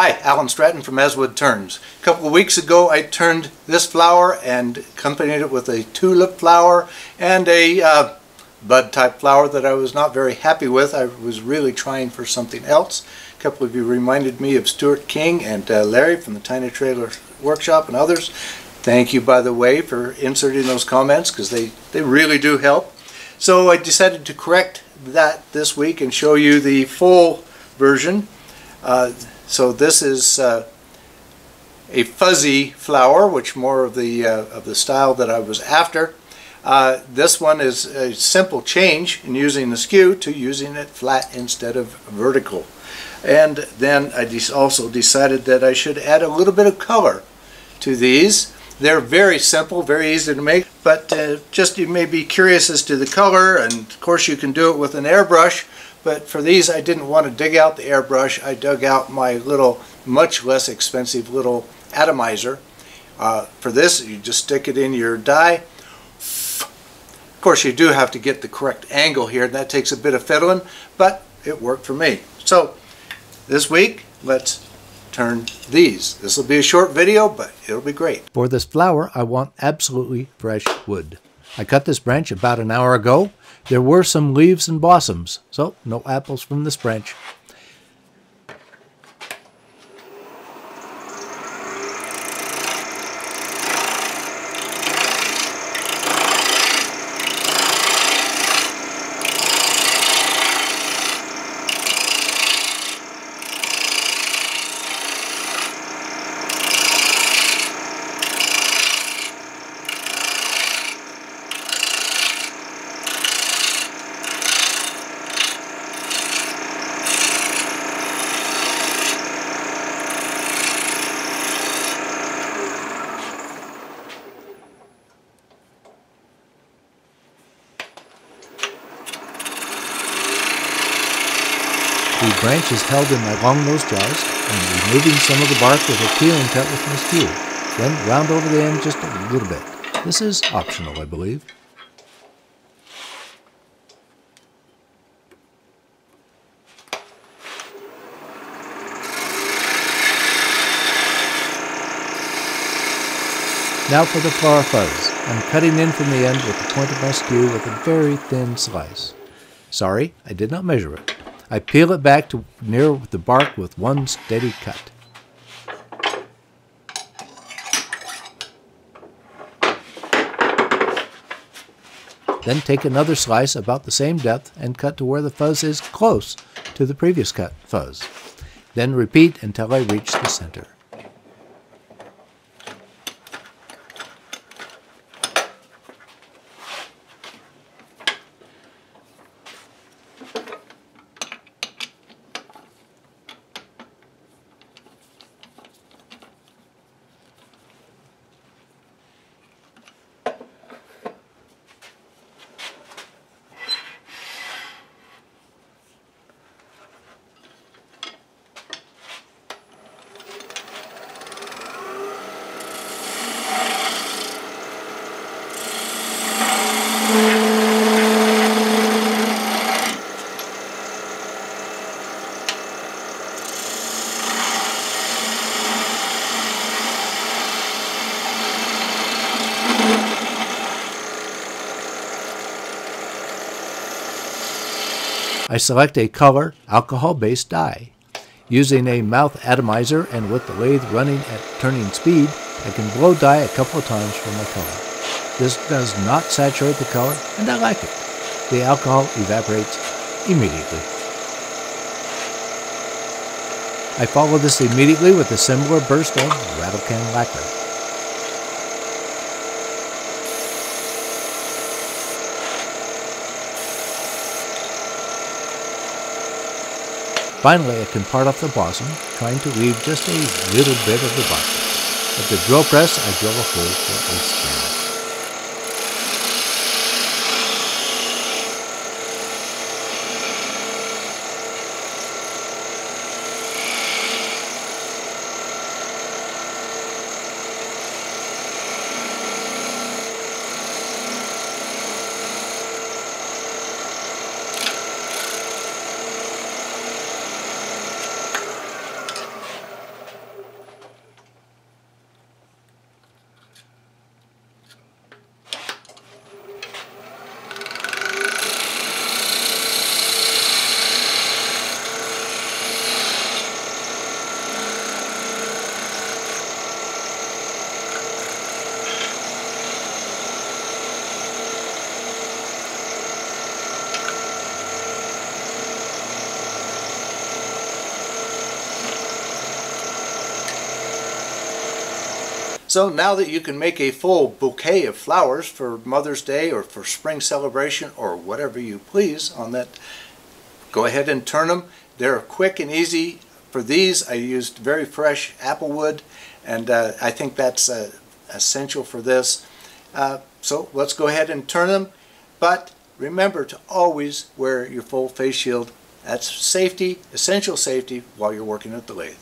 Hi, Alan Stratton from As Wood Turns. A couple of weeks ago I turned this flower and accompanied it with a tulip flower and a uh, bud type flower that I was not very happy with. I was really trying for something else. A couple of you reminded me of Stuart King and uh, Larry from the Tiny Trailer Workshop and others. Thank you, by the way, for inserting those comments because they, they really do help. So I decided to correct that this week and show you the full version. Uh, so this is uh, a fuzzy flower, which more of the uh, of the style that I was after. Uh, this one is a simple change in using the skew to using it flat instead of vertical. And then I also decided that I should add a little bit of color to these. They're very simple, very easy to make, but uh, just you may be curious as to the color, and of course you can do it with an airbrush, but for these I didn't want to dig out the airbrush. I dug out my little, much less expensive little atomizer. Uh, for this, you just stick it in your dye. Of course, you do have to get the correct angle here, and that takes a bit of fiddling, but it worked for me. So, this week, let's turn these. This will be a short video, but it'll be great. For this flower, I want absolutely fresh wood. I cut this branch about an hour ago. There were some leaves and blossoms, so no apples from this branch. The branch is held in my long nose jaws and removing some of the bark with a peeling cut with my skew. Then round over the end just a little bit. This is optional, I believe. Now for the flower fuzz. I'm cutting in from the end with the point of my skew with a very thin slice. Sorry, I did not measure it. I peel it back to near the bark with one steady cut. Then take another slice about the same depth and cut to where the fuzz is close to the previous cut fuzz. Then repeat until I reach the center. I select a color alcohol-based dye. Using a mouth atomizer and with the lathe running at turning speed, I can blow dye a couple of times for my color. This does not saturate the color, and I like it. The alcohol evaporates immediately. I follow this immediately with a similar burst of rattle can lacquer. Finally, I can part off the blossom, trying to leave just a little bit of the bark. At the drill press, I drill a hole for a stem. So now that you can make a full bouquet of flowers for Mother's Day or for spring celebration or whatever you please on that, go ahead and turn them. They're quick and easy. For these, I used very fresh apple wood, and uh, I think that's uh, essential for this. Uh, so let's go ahead and turn them. But remember to always wear your full face shield. That's safety, essential safety while you're working at the lathe.